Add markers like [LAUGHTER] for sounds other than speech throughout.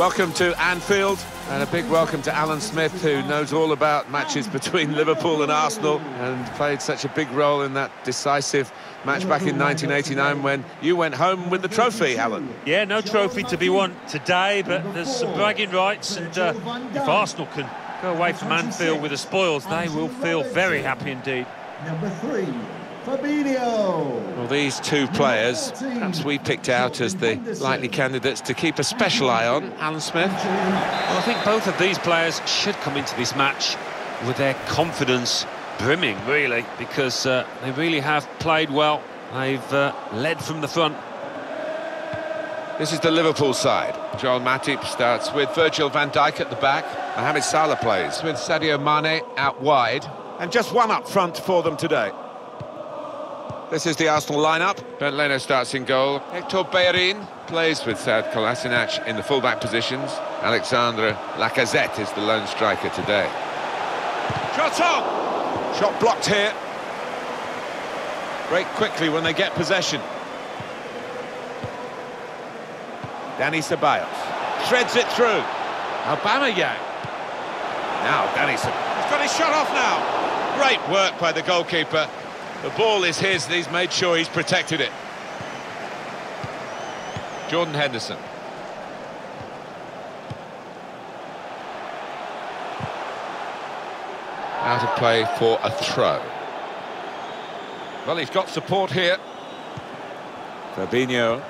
Welcome to Anfield and a big welcome to Alan Smith who knows all about matches between [LAUGHS] Liverpool and Arsenal and played such a big role in that decisive match back in 1989 when you went home with the trophy, Alan. Yeah, no trophy to be won today, but there's some bragging rights and uh, if Arsenal can go away from Anfield with the spoils, they will feel very happy indeed. Number three, Fabinho. Well, these two players, perhaps we picked out as the likely candidates to keep a special eye on, Alan Smith. Well, I think both of these players should come into this match with their confidence brimming, really, because uh, they really have played well. They've uh, led from the front. This is the Liverpool side. Joel Matip starts with Virgil van Dijk at the back. Mohamed Salah plays with Sadio Mane out wide. And just one up front for them today. This is the Arsenal lineup. Bernd Leno starts in goal. Hector Bellerin plays with Sead Kolasinac in the fullback positions. Alexandre Lacazette is the lone striker today. Shot on! Shot blocked here. Break quickly when they get possession. Dani Ceballos threads it through. Aubameyang. Now Dani Ceballos. He's got his shot off now. Great work by the goalkeeper. The ball is his and he's made sure he's protected it. Jordan Henderson. Out of play for a throw. Well, he's got support here. Fabinho.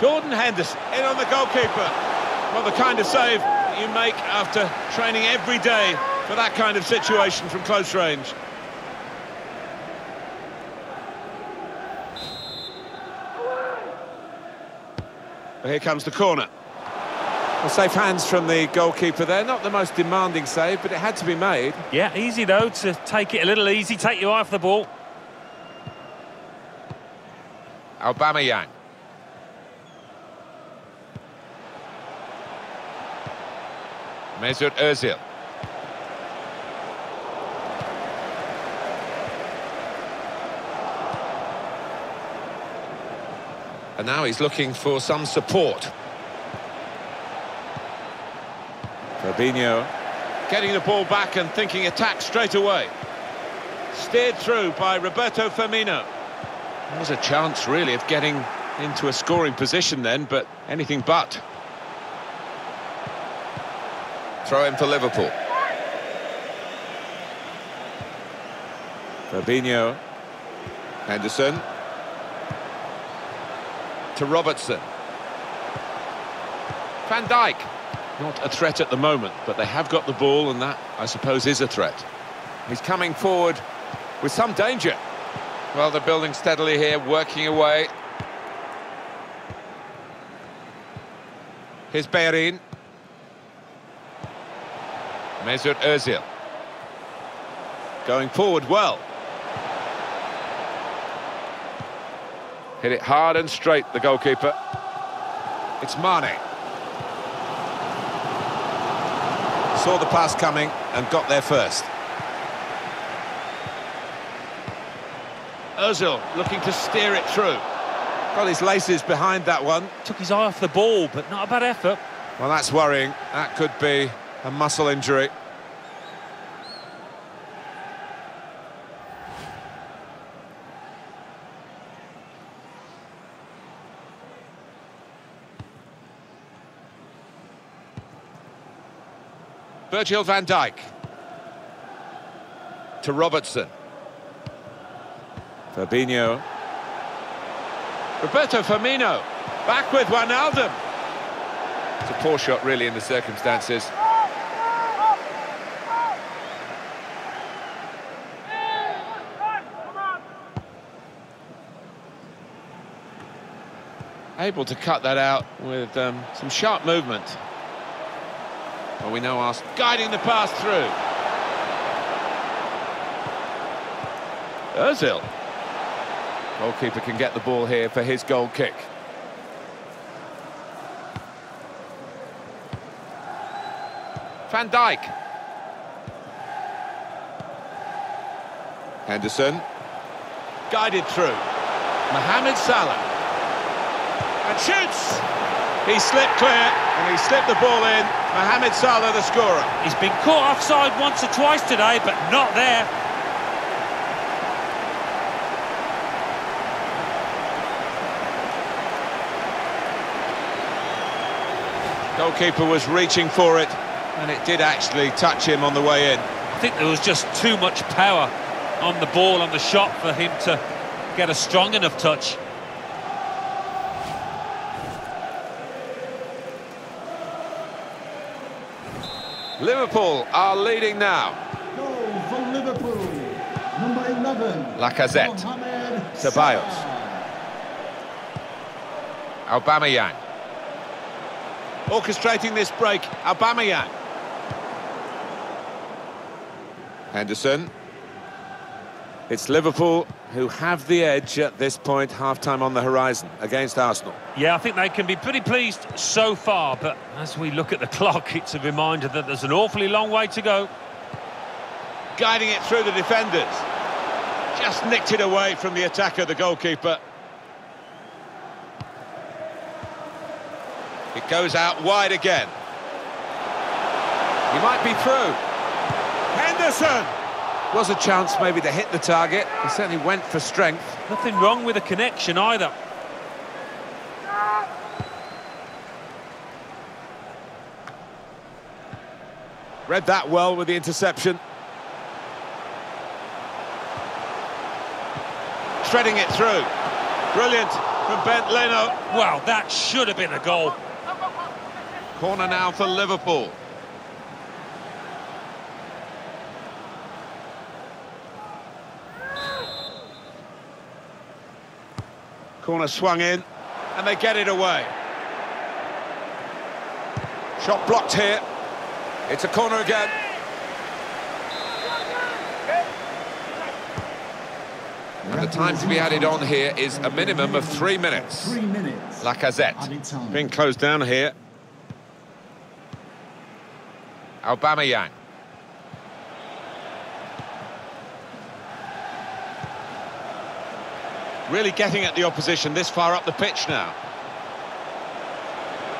Jordan Henderson in on the goalkeeper. Well, the kind of save you make after training every day for that kind of situation from close range. Here comes the corner. Well, safe hands from the goalkeeper there. Not the most demanding save, but it had to be made. Yeah, easy though to take it a little easy, take your eye off the ball. Aubameyang. Mesut Ozil. And now he's looking for some support. Fabinho getting the ball back and thinking attack straight away. Steered through by Roberto Firmino. There was a chance, really, of getting into a scoring position then, but anything but. Throw in for Liverpool. Fabinho. Henderson. To Robertson. Van Dijk. Not a threat at the moment, but they have got the ball, and that, I suppose, is a threat. He's coming forward with some danger. Well, they're building steadily here, working away. Here's Bellerin. Mesut Ozil. Going forward well. Hit it hard and straight, the goalkeeper. It's Mane. Saw the pass coming and got there first. Ozil looking to steer it through. Got his laces behind that one. Took his eye off the ball, but not a bad effort. Well, that's worrying. That could be a muscle injury. Virgil van Dijk. To Robertson. Fabinho. Roberto Firmino. Back with Wijnaldum. It's a poor shot, really, in the circumstances. Able to cut that out with um, some sharp movement. Well, we know us guiding the pass through. Ozil. Goalkeeper can get the ball here for his goal kick. Van Dijk. Henderson. Guided through. Mohamed Salah. And shoots! He slipped clear, and he slipped the ball in. Mohamed Salah, the scorer. He's been caught offside once or twice today, but not there. Goalkeeper was reaching for it, and it did actually touch him on the way in. I think there was just too much power on the ball, on the shot, for him to get a strong enough touch. Liverpool are leading now. Goal for Liverpool. Number 11. Lacazette. Ceballos. Aubameyang. Orchestrating this break, Aubameyang. Henderson. It's Liverpool who have the edge at this point, half-time on the horizon, against Arsenal. Yeah, I think they can be pretty pleased so far, but as we look at the [LAUGHS] clock, it's a reminder that there's an awfully long way to go. Guiding it through the defenders. Just nicked it away from the attacker, the goalkeeper. It goes out wide again. He might be through. Henderson! Was a chance maybe to hit the target. He certainly went for strength. Nothing wrong with the connection either. Read that well with the interception. Threading it through. Brilliant from Bernd Leno. Wow, that should have been a goal. Corner now for Liverpool. Corner swung in, and they get it away. Shot blocked here. It's a corner again. And the time to be added on here is a minimum of three minutes. Three minutes. Lacazette. Being closed down here. Aubameyang. Really getting at the opposition this far up the pitch now.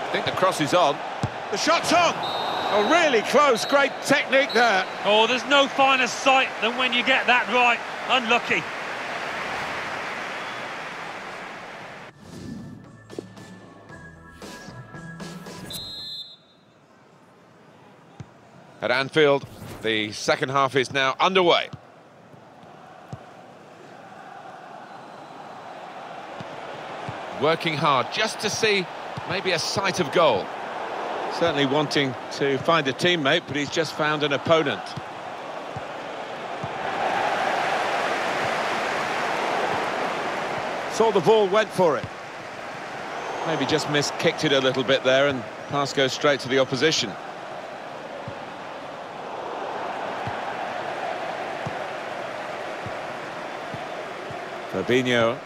I think the cross is on. The shot's on! Oh, really close. Great technique there. Oh, there's no finer sight than when you get that right. Unlucky. At Anfield, the second half is now underway. Working hard just to see maybe a sight of goal. Certainly wanting to find a teammate, but he's just found an opponent. Saw the ball, went for it. Maybe just missed, kicked it a little bit there, and pass goes straight to the opposition. Fabinho.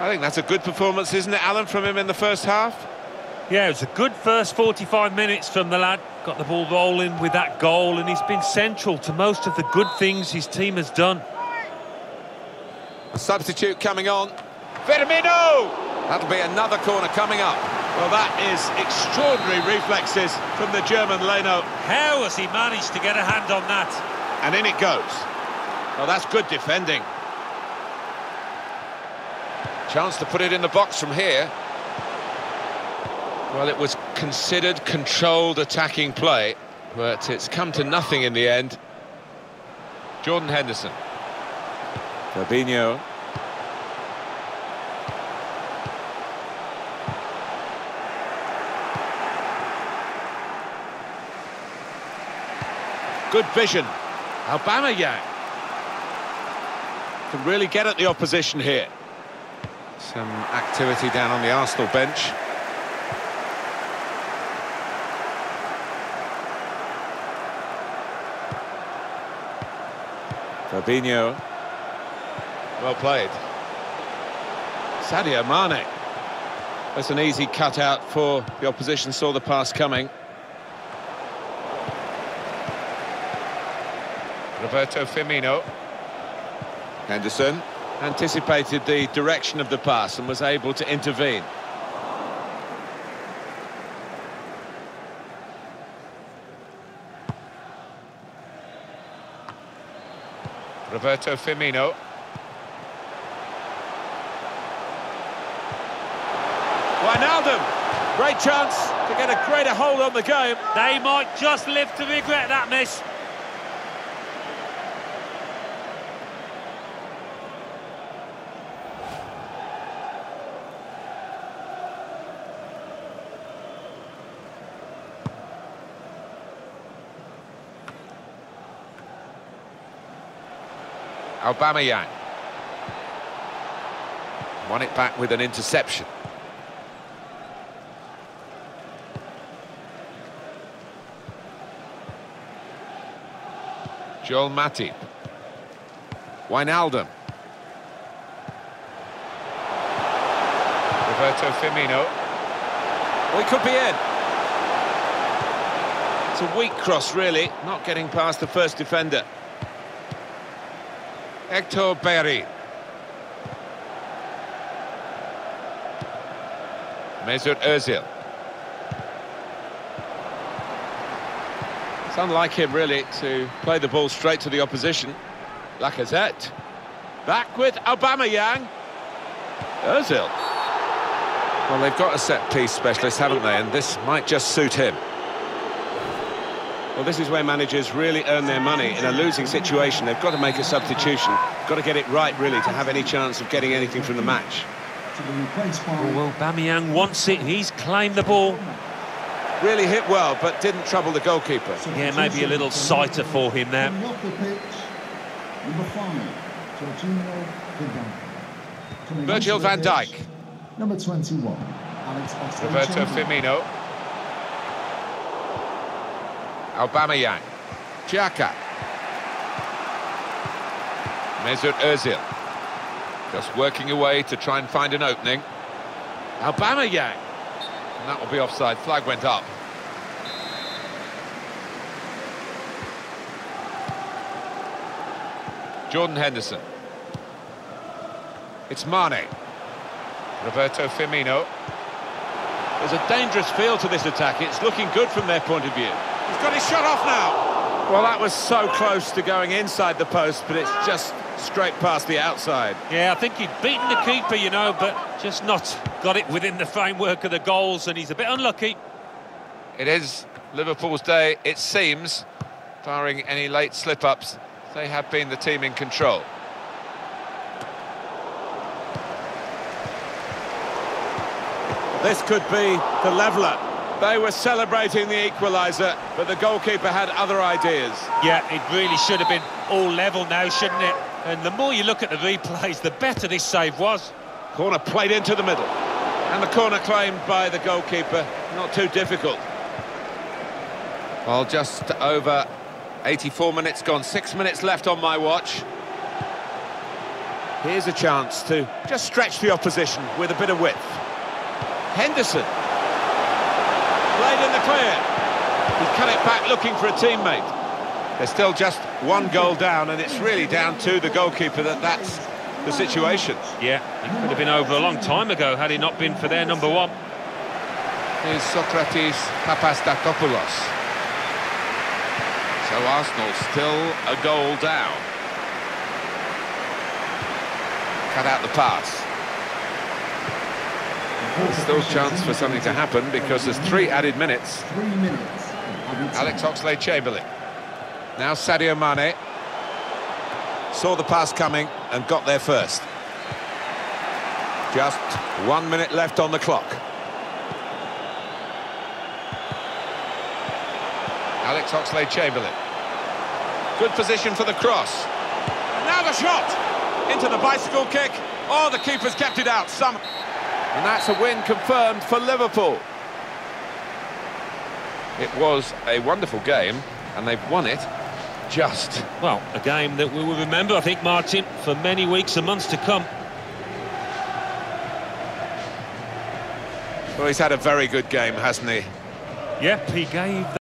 I think that's a good performance, isn't it, Alan, from him in the first half? Yeah, it was a good first 45 minutes from the lad. Got the ball rolling with that goal, and he's been central to most of the good things his team has done. A substitute coming on. Firmino! That'll be another corner coming up. Well, that is extraordinary reflexes from the German Leno. How has he managed to get a hand on that? And in it goes. Well, that's good defending. Chance to put it in the box from here. Well, it was considered controlled attacking play, but it's come to nothing in the end. Jordan Henderson. Fabinho. Good vision. Aubameyang. Can really get at the opposition here. Some activity down on the Arsenal bench. Fabinho. Well played. Sadio Mane. That's an easy cutout for the opposition, saw the pass coming. Roberto Firmino. Henderson anticipated the direction of the pass and was able to intervene. Roberto Firmino. Wijnaldum, great chance to get a greater hold on the game. They might just live to regret that miss. Aubameyang. Won it back with an interception. Joel Matip. Wijnaldum. Roberto Firmino. We could be in. It's a weak cross, really, not getting past the first defender. Hector Bellerin. Mesut Ozil. It's unlike him, really, to play the ball straight to the opposition. Lacazette. Back with Aubameyang. Ozil. Well, they've got a set-piece specialist, haven't they? And this might just suit him. Well, this is where managers really earn their money. In a losing situation, they've got to make a substitution. Got to get it right, really, to have any chance of getting anything from the match. To be replaced by Oh, well, Aubameyang wants it. He's claimed the ball. Really hit well, but didn't trouble the goalkeeper. Yeah, maybe a little sighter for him there. Coming off the pitch, number five, Jorginho Vidal. Coming Virgil van Dijk. Number 21, Alex Roberto Oxlade-Chamberlain. Firmino. Aubameyang. Xhaka. Mesut Ozil. Just working away to try and find an opening. Aubameyang. And that will be offside. Flag went up. Jordan Henderson. It's Mane. Roberto Firmino. There's a dangerous feel to this attack. It's looking good from their point of view. He's got his shot off now. Well, that was so close to going inside the post, but it's just straight past the outside. Yeah, I think he'd beaten the keeper, you know, but just not got it within the framework of the goals, and he's a bit unlucky. It is Liverpool's day, it seems, barring any late slip-ups. They have been the team in control. This could be the leveller. They were celebrating the equaliser, but the goalkeeper had other ideas. Yeah, it really should have been all level now, shouldn't it? And the more you look at the replays, the better this save was. Corner played into the middle. And the corner claimed by the goalkeeper. Not too difficult. Well, just over 84 minutes gone, six minutes left on my watch. Here's a chance to just stretch the opposition with a bit of width. Henderson. Played in the clear. He cut it back looking for a teammate. They're still just one goal down, and it's really down to the goalkeeper that that's the situation. Yeah, it could have been over a long time ago had it not been for their number one. Is Sokratis Papastathopoulos. So Arsenal still a goal down. Cut out the pass. Still a chance for something to happen because there's three added minutes. Alex Oxlade-Chamberlain. Now Sadio Mane. Saw the pass coming and got there first. Just one minute left on the clock. Alex Oxlade-Chamberlain. Good position for the cross. Now the shot! Into the bicycle kick. Oh, the keeper's kept it out. Some... And that's a win confirmed for Liverpool. It was a wonderful game, and they've won it just. Well, a game that we will remember, I think, Martin, for many weeks and months to come. Well, he's had a very good game, hasn't he? Yep, he gave